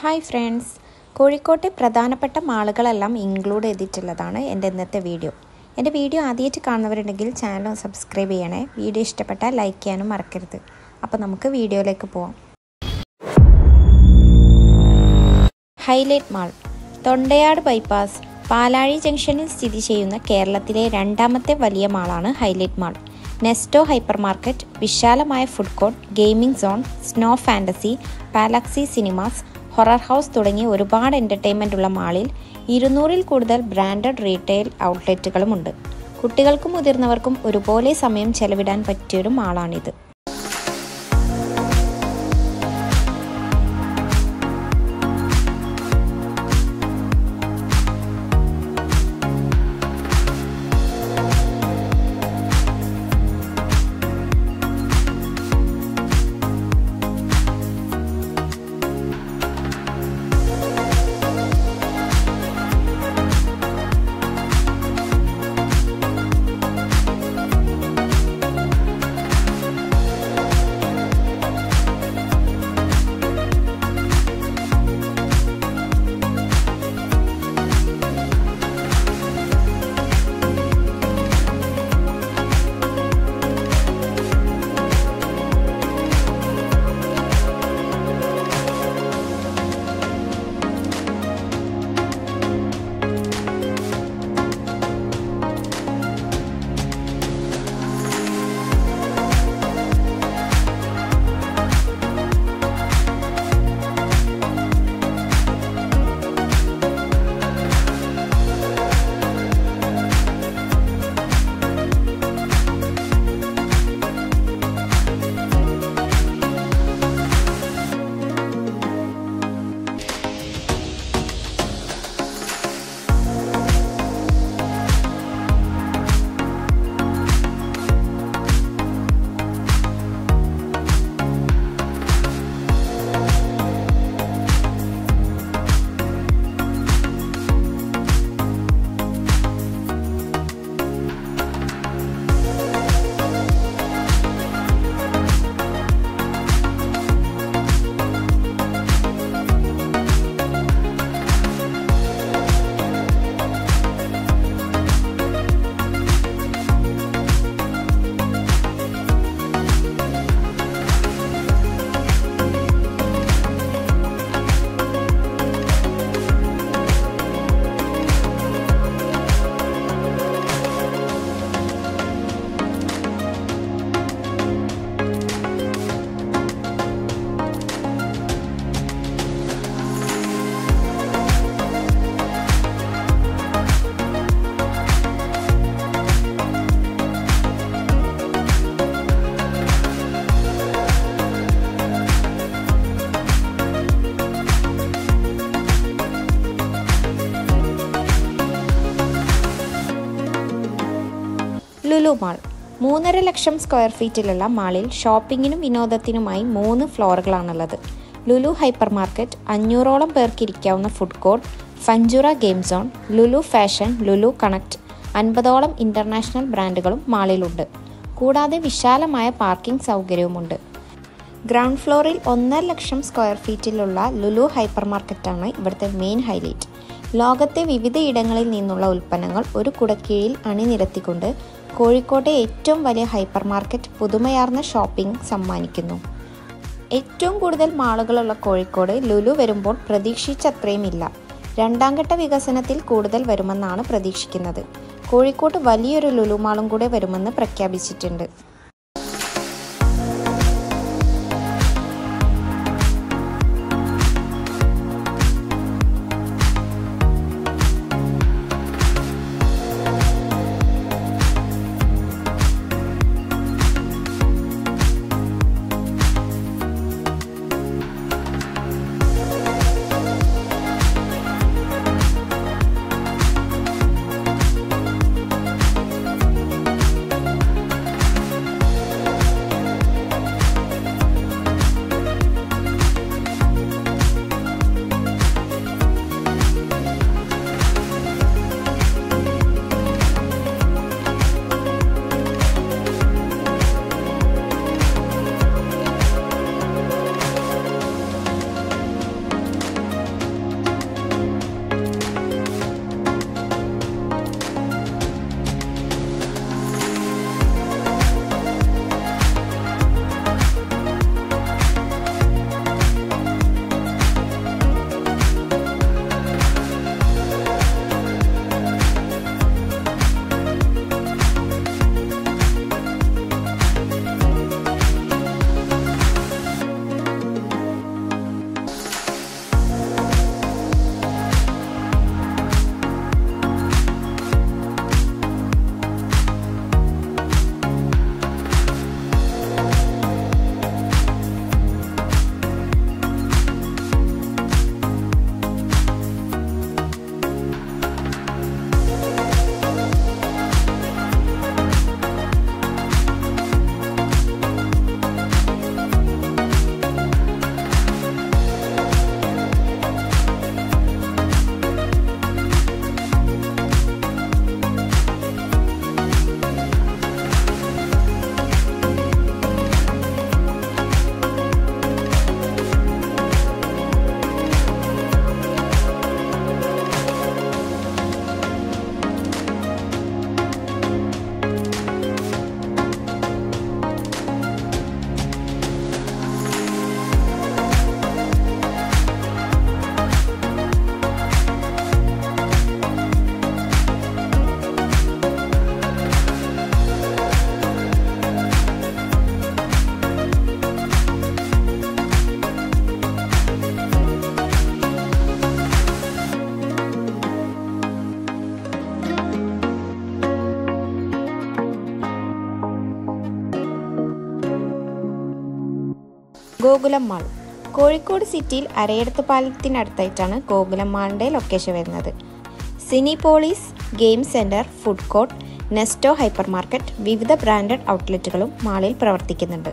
Hi friends കോഴിക്കോട്ടെ പ്രധാനപ്പെട്ട മാളുകളെല്ലാം include ചെയ്തിട്ടുള്ളതാണ് എന്റെ ഇന്നത്തെ വീഡിയോ എന്റെ വീഡിയോ ആദ്യമായിട്ട് കാണുന്നവരുണ്ടെങ്കിൽ ചാനൽ സബ്സ്ക്രൈബ് ചെയ്യണേ. വീഡിയോ ഇഷ്ടപ്പെട്ടാൽ ലൈക്ക് ചെയ്യാനും മറക്കരുത്. അപ്പോൾ നമുക്ക് വീഡിയോയിലേക്ക് പോവാം. ഹൈലൈറ്റ് മാൾ തൊണ്ടയാട് ബൈപ്പാസ് പാലാഴി ജംഗ്ഷനിൽ സ്ഥിതി ചെയ്യുന്ന കേരളത്തിലെ രണ്ടാമത്തെ വലിയ മാളാണ് Hilite mall Nesto hyper market വിശാലമായ food court gaming zone snow fantasy പാലക്സി cinemas horror house തുടങ്ങി ഒരുപാട് എന്റർടൈൻമെന്റ് ഉള്ള മാളിൽ ഇരുന്നൂറിൽ കൂടുതൽ ബ്രാൻഡഡ് റീറ്റെയിൽ ഔട്ട്ലെറ്റുകളുമുണ്ട് കുട്ടികൾക്കും മുതിർന്നവർക്കും ഒരുപോലെ സമയം ചെലവിടാൻ പറ്റിയൊരു മാളാണിത്. ലുലു മാൾ. മൂന്നര ലക്ഷം സ്ക്വയർ ഫീറ്റിലുള്ള മാളിൽ ഷോപ്പിങ്ങിനും വിനോദത്തിനുമായി മൂന്ന് ഫ്ലോറുകളാണുള്ളത്. ലുലു ഹൈപ്പർ മാർക്കറ്റ് അഞ്ഞൂറോളം പേർക്ക് ഇരിക്കാവുന്ന food court Funtura game zone Lulu fashion Lulu connect അൻപതോളം ഇന്റർനാഷണൽ ബ്രാൻഡുകളും മാളിലുണ്ട്. കൂടാതെ വിശാലമായ പാർക്കിംഗ് സൗകര്യവുമുണ്ട്. ഗ്രൗണ്ട് ഫ്ലോറിൽ ഒന്നര ലക്ഷം സ്ക്വയർ ഫീറ്റിലുള്ള ലുലു ഹൈപ്പർ മാർക്കറ്റാണ് ഇവിടുത്തെ മെയിൻ ഹൈലൈറ്റ്. ലോകത്തെ വിവിധ ഇടങ്ങളിൽ നിന്നുള്ള ഉൽപ്പന്നങ്ങൾ ഒരു കുടക്കീഴിൽ അണിനിരത്തിക്കൊണ്ട് കോഴിക്കോട്ടെ ഏറ്റവും വലിയ ഹൈപ്പർ മാർക്കറ്റ് പുതുമയാർന്ന ഷോപ്പിംഗ് സമ്മാനിക്കുന്നു. ഏറ്റവും കൂടുതൽ മാളുകളുള്ള കോഴിക്കോട് ലുലു വരുമ്പോൾ പ്രതീക്ഷിച്ചത്രയും ഇല്ല രണ്ടാം ഘട്ട വികസനത്തിൽ കൂടുതൽ വരുമെന്നാണ് പ്രതീക്ഷിക്കുന്നത്. കോഴിക്കോട് വലിയൊരു ലുലു മാളും കൂടെ വരുമെന്ന് പ്രഖ്യാപിച്ചിട്ടുണ്ട്. ഗോകുലം മാൾ കോഴിക്കോട് സിറ്റിയിൽ അരയടത്ത് പാലത്തിനടുത്തായിട്ടാണ് ഗോകുലം മാളിന്റെ ലൊക്കേഷൻ വരുന്നത്. Cinepolis game centre food court Nesto hyper market വിവിധ ബ്രാൻഡഡ് ഔട്ട്ലെറ്റുകളും മാളിൽ പ്രവർത്തിക്കുന്നുണ്ട്.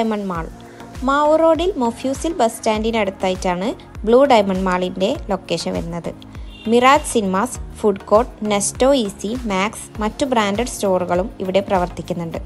Diamond mall. മാവൂർ റോഡിൽ മൊഫ്യൂസിൽ ബസ് സ്റ്റാൻഡിനടുത്തായിട്ടാണ് ബ്ലൂ ഡയമണ്ട് മാളിന്റെ ലൊക്കേഷൻ വരുന്നത്. Miraj cinemas food court Nesto easy max മറ്റു ബ്രാൻഡഡ് സ്റ്റോറുകളും ഇവിടെ പ്രവർത്തിക്കുന്നുണ്ട്.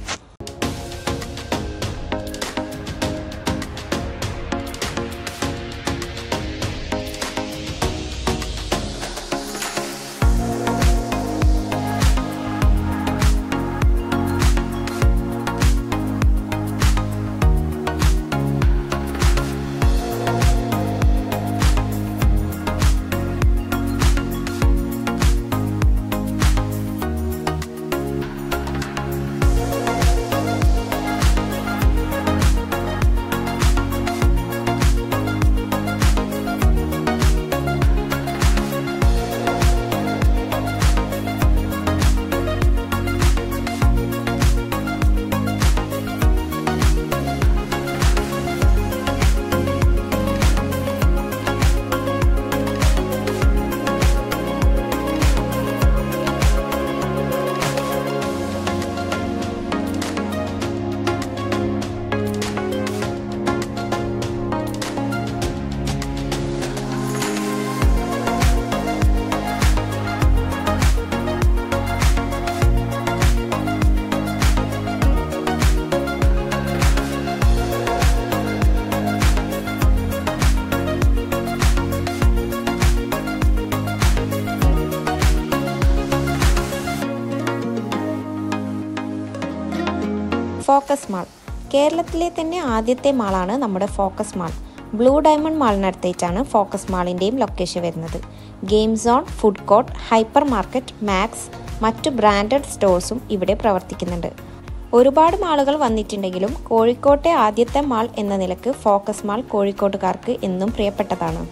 ഫോക്കസ് മാൾ കേരളത്തിലെ തന്നെ ആദ്യത്തെ മാളാണ് നമ്മുടെ ഫോക്കസ് മാൾ ബ്ലൂ ഡയമണ്ട് മാളിനടുത്തേറ്റാണ് ഫോക്കസ് മാളിന്റെയും ലൊക്കേഷൻ വരുന്നത്. Game zone food court hyper market max മറ്റു ബ്രാൻഡഡ് സ്റ്റോഴ്സും ഇവിടെ പ്രവർത്തിക്കുന്നുണ്ട്. ഒരുപാട് മാളുകൾ വന്നിട്ടുണ്ടെങ്കിലും കോഴിക്കോട്ടെ ആദ്യത്തെ മാൾ എന്ന നിലയ്ക്ക് ഫോക്കസ് മാൾ കോഴിക്കോട്ടുകാർക്ക് എന്നും പ്രിയപ്പെട്ടതാണ്.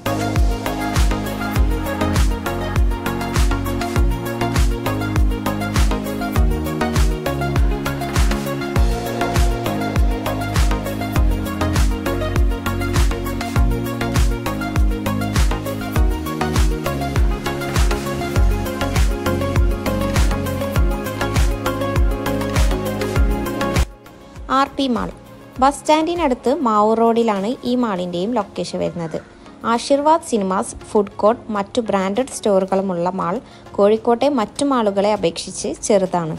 R P mall. ബസ് സ്റ്റാൻഡിനടുത്ത് മാവൂർ റോഡിലാണ് ഈ മാളിന്റെയും ലൊക്കേഷൻ വരുന്നത്. ആശീർവാദ് സിനിമാസ് ഫുഡ് കോർട്ട് മറ്റു ബ്രാൻഡഡ് സ്റ്റോറുകളുമുള്ള മാൾ കോഴിക്കോട്ടെ മറ്റു മാളുകളെ അപേക്ഷിച്ച് ചെറുതാണ്.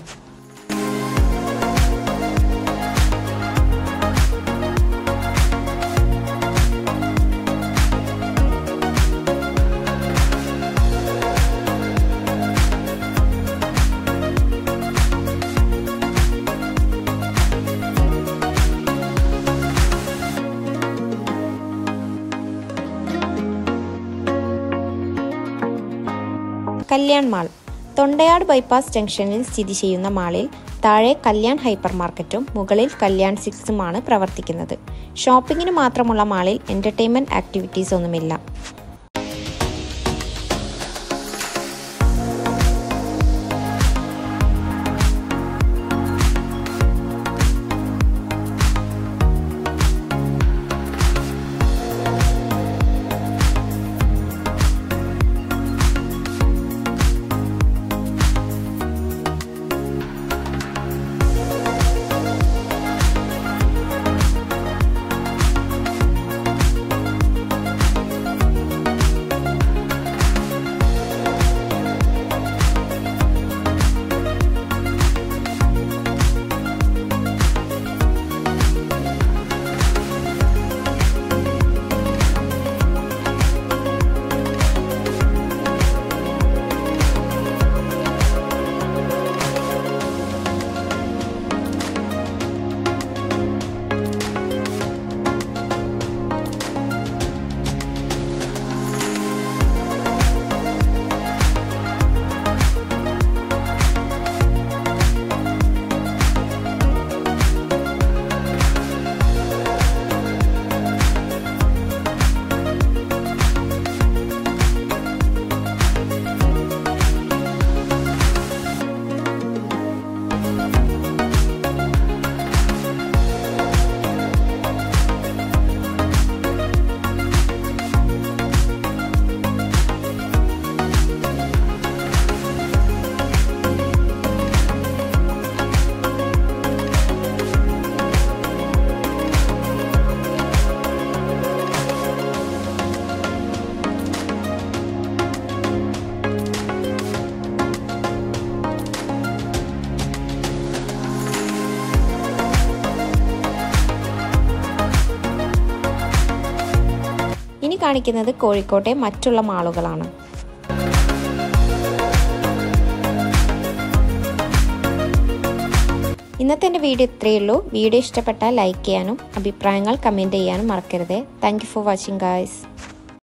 കല്യാൺ മാൾ. തൊണ്ടയാട് ബൈപ്പാസ് ജംഗ്ഷനിൽ സ്ഥിതി ചെയ്യുന്ന മാളിൽ താഴെ കല്യാൺ ഹൈപ്പർ മാർക്കറ്റും മുകളിൽ കല്യാൺ സിക്സുമാണ് പ്രവർത്തിക്കുന്നത്. ഷോപ്പിങ്ങിന് മാത്രമുള്ള മാളിൽ എന്റർടൈൻമെന്റ് ആക്ടിവിറ്റീസ് ഒന്നുമില്ല. കാണിക്കുന്നത് കോഴിക്കോട്ടെ മറ്റുള്ള മാളുകളാണ്. ഇന്നത്തെ എന്റെ വീഡിയോ ഇത്രയേ ഉള്ളൂ. വീഡിയോ ഇഷ്ടപ്പെട്ടാൽ ലൈക്ക് ചെയ്യാനും അഭിപ്രായങ്ങൾ കമന്റ് ചെയ്യാനും മറക്കരുത്. Thank for watching guys.